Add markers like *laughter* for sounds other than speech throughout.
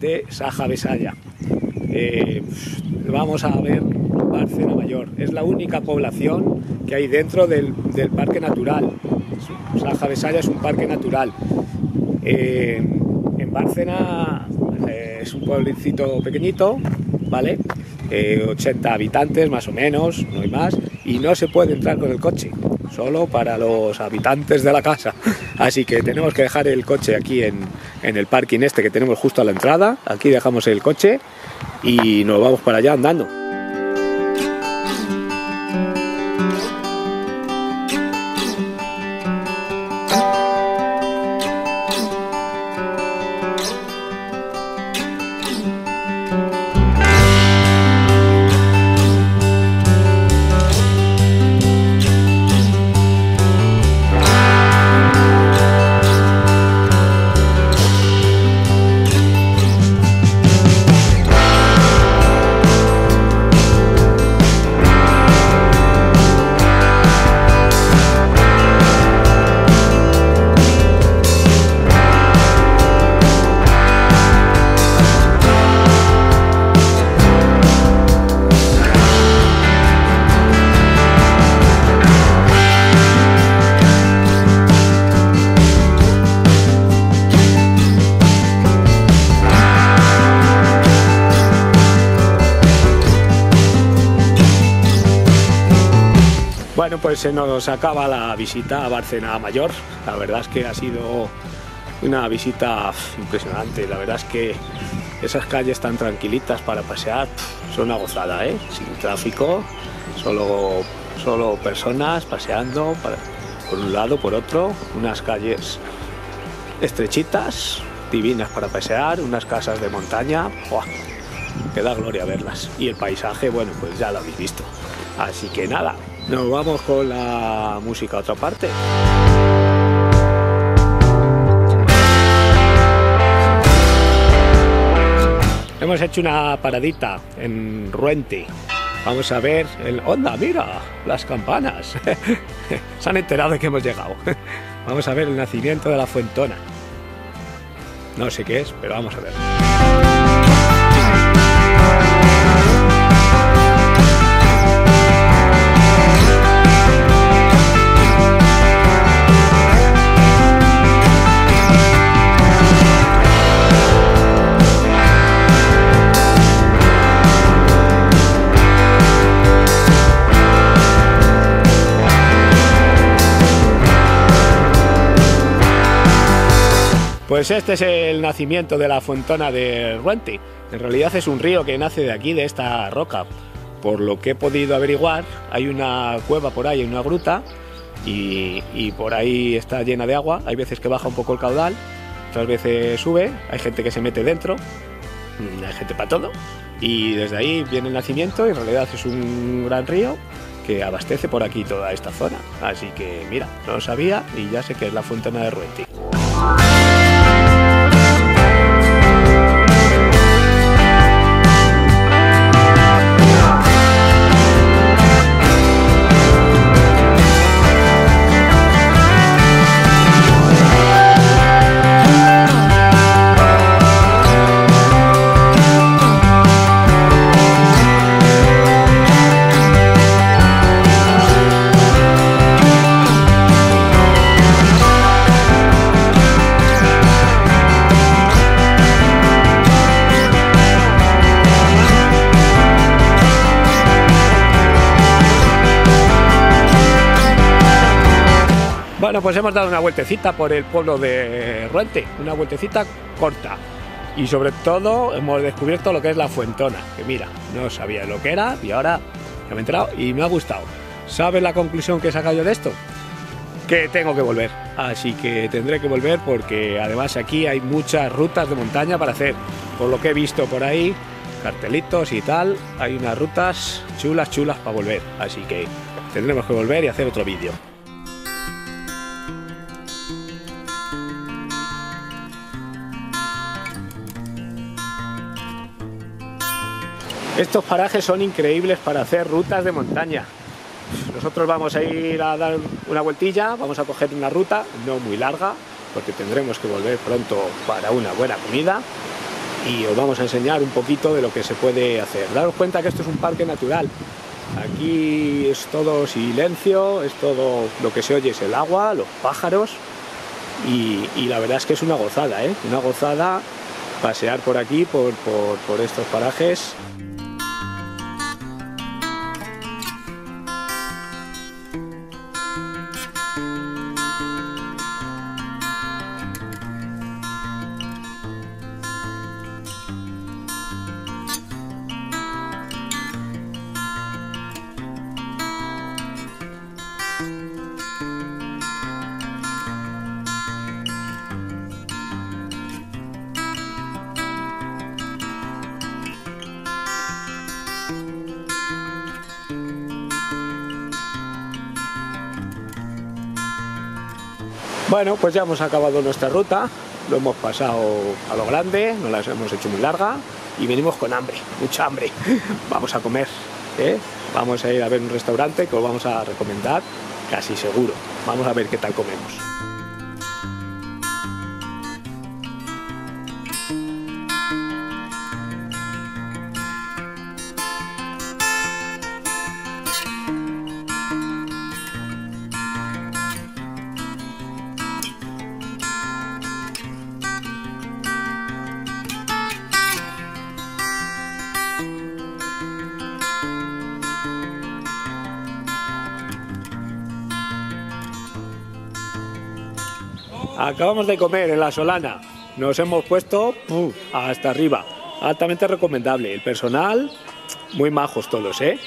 De Saja Besaya. Eh, vamos a ver Barcena Mayor. Es la única población que hay dentro del, Parque Natural. Saja Besaya es un parque natural. Eh, en Bárcena eh, es un pueblecito pequeñito, ¿vale? 80 habitantes más o menos, no hay más, y no se puede entrar con el coche solo para los habitantes de la casa. *laughs* Así que tenemos que dejar el coche aquí en, en el parking este que tenemos justo a la entrada. Aquí dejamos el coche y nos vamos para allá andando. Bueno, pues se nos acaba la visita a Barcena Mayor. La verdad es que ha sido una visita impresionante. La verdad es que esas calles tan tranquilitas para pasear son una gozada, ¿eh? Sin tráfico, solo, solo personas paseando por un lado, por otro, unas calles estrechitas, divinas para pasear, unas casas de montaña, ¡buah! que da gloria verlas. Y el paisaje, bueno, pues ya lo habéis visto. Así que nada, nos vamos con la música a otra parte. Hemos hecho una paradita en Ruente. Vamos a ver el... ¡Onda, mira! Las campanas. *laughs* Se han enterado de que hemos llegado. *laughs* Vamos a ver el nacimiento de la Fuentona. No sé qué es, pero vamos a ver. Pues este es el nacimiento de la Fuentona de Ruenti. En realidad es un río que nace de aquí, de esta roca. Por lo que he podido averiguar, hay una cueva por ahí, una gruta, y, por ahí está llena de agua. Hay veces que baja un poco el caudal, otras veces sube, hay gente que se mete dentro, mm, hay gente para todo. Y desde ahí viene el nacimiento, y en realidad es un gran río que abastece por aquí toda esta zona. Así que mira, no lo sabía y ya sé que es la Fuentona de Ruenti. Bueno, pues hemos dado una vueltecita por el pueblo de Ruente, una vueltecita corta. Y sobre todo hemos descubierto lo que es la Fuentona, que mira, no sabía lo que era y ahora me he enterado y me ha gustado. ¿Sabes la conclusión que he sacado yo de esto? Que tengo que volver. Así que tendré que volver porque además aquí hay muchas rutas de montaña para hacer. Por lo que he visto por ahí, cartelitos y tal, hay unas rutas chulas, chulas para volver. Así que tendremos que volver y hacer otro vídeo. Estos parajes son increíbles para hacer rutas de montaña. Nosotros vamos a ir a dar una vueltilla, vamos a coger una ruta, no muy larga, porque tendremos que volver pronto para una buena comida y os vamos a enseñar un poquito de lo que se puede hacer. Daros cuenta que esto es un parque natural. Aquí es todo silencio, es todo lo que se oye es el agua, los pájaros y, la verdad es que es una gozada, ¿eh? una gozada pasear por aquí, por, por estos parajes. Bueno, pues ya hemos acabado nuestra ruta, lo hemos pasado a lo grande, no la hemos hecho muy larga y venimos con hambre, mucha hambre. *laughs* Vamos a comer, ¿eh? vamos a ir a ver un restaurante que os vamos a recomendar casi seguro. Vamos a ver qué tal comemos. Acabamos de comer en la Solana. Nos hemos puesto hasta arriba. Altamente recomendable. El personal, muy majos todos, ¿eh?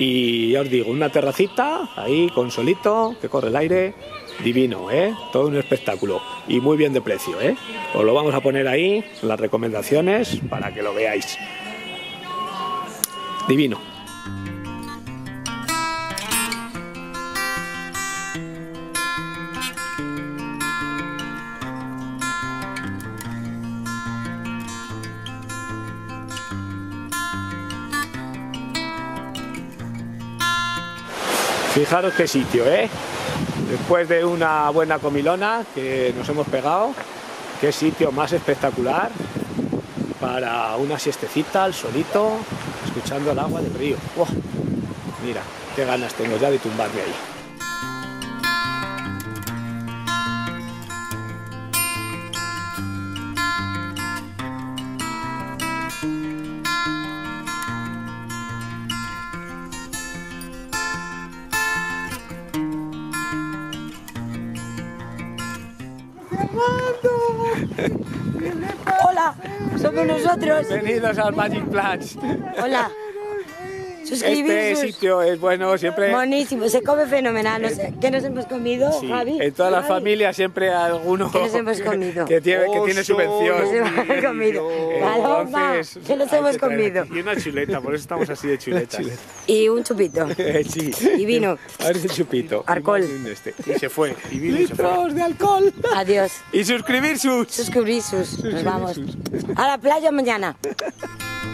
Y ya os digo, una terracita ahí con solito, que corre el aire, divino, ¿eh? Todo un espectáculo. Y muy bien de precio, ¿eh? Os lo vamos a poner ahí, las recomendaciones, para que lo veáis. Divino. Fijaros qué sitio, ¿eh? Después de una buena comilona que nos hemos pegado, qué sitio más espectacular para una siestecita al solito, escuchando el agua del río. ¡Wow! Mira, qué ganas tengo ya de tumbarme ahí. Hola, somos nosotros. Bienvenidos al Magic Plants. Hola. Este Suscribiros. sitio es bueno siempre. Buenísimo, se come fenomenal. No sé, ¿Qué nos hemos comido, Sí, Javi? en todas las Javi, familias siempre hay alguno ¿Qué nos hemos comido? *laughs* que tiene, que tiene ¿Qué subvención. nos hemos comido? Paloma, ¿qué nos hemos comido? Y una chuleta, por eso estamos así de chuletas. Y un chupito. *laughs* sí. Y vino. A ver ese chupito. Alcohol. Y, este. y se fue. Y vino y se fue. de alcohol. Adiós. Y suscribir sus. Suscribir sus. Nos vamos. A la playa mañana. *laughs*